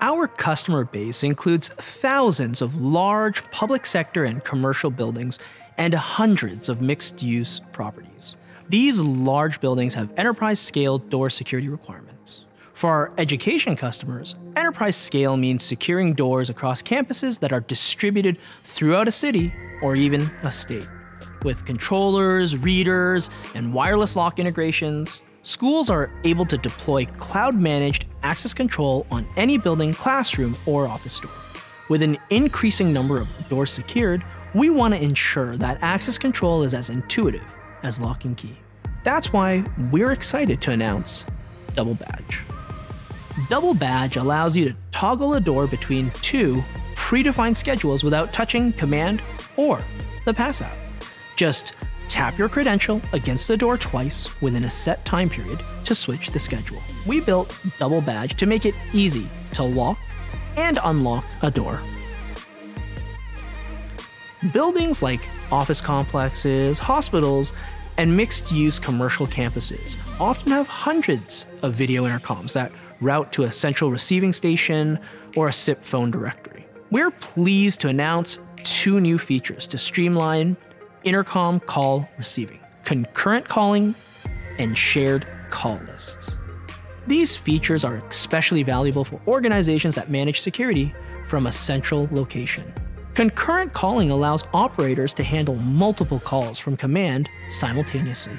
Our customer base includes thousands of large public sector and commercial buildings and hundreds of mixed use properties. These large buildings have enterprise scale door security requirements. For our education customers, enterprise scale means securing doors across campuses that are distributed throughout a city or even a state. With controllers, readers, and wireless lock integrations, schools are able to deploy cloud managed access control on any building, classroom, or office door. With an increasing number of doors secured, we want to ensure that access control is as intuitive as lock and key. That's why we're excited to announce Double Badge. Double Badge allows you to toggle a door between two predefined schedules without touching Command or the Pass app. Just tap your credential against the door twice within a set time period to switch the schedule. We built Double Badge to make it easy to lock and unlock a door. Buildings like office complexes, hospitals, and mixed use commercial campuses often have hundreds of video intercoms that route to a central receiving station or a SIP phone directory. We're pleased to announce two new features to streamline intercom call receiving, concurrent calling, and shared call lists. These features are especially valuable for organizations that manage security from a central location. Concurrent calling allows operators to handle multiple calls from command simultaneously.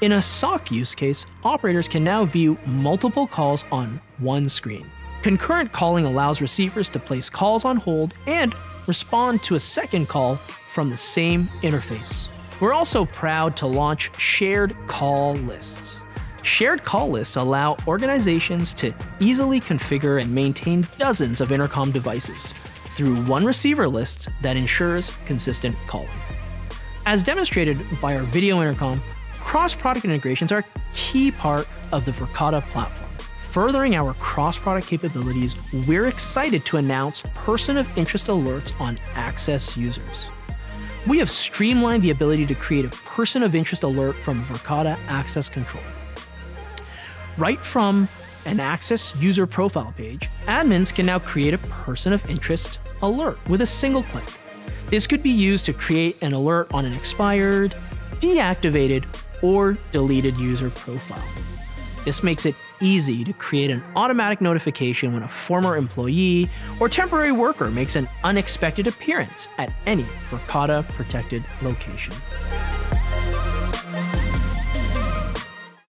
In a SOC use case, operators can now view multiple calls on one screen. Concurrent calling allows receivers to place calls on hold and respond to a second call from the same interface. We're also proud to launch shared call lists. Shared call lists allow organizations to easily configure and maintain dozens of intercom devices through one receiver list that ensures consistent calling. As demonstrated by our video intercom, cross product integrations are a key part of the Verkada platform. Furthering our cross product capabilities, we're excited to announce person of interest alerts on access users we have streamlined the ability to create a person of interest alert from Verkada Access Control. Right from an Access user profile page, admins can now create a person of interest alert with a single click. This could be used to create an alert on an expired, deactivated, or deleted user profile. This makes it easy to create an automatic notification when a former employee or temporary worker makes an unexpected appearance at any Verkada protected location.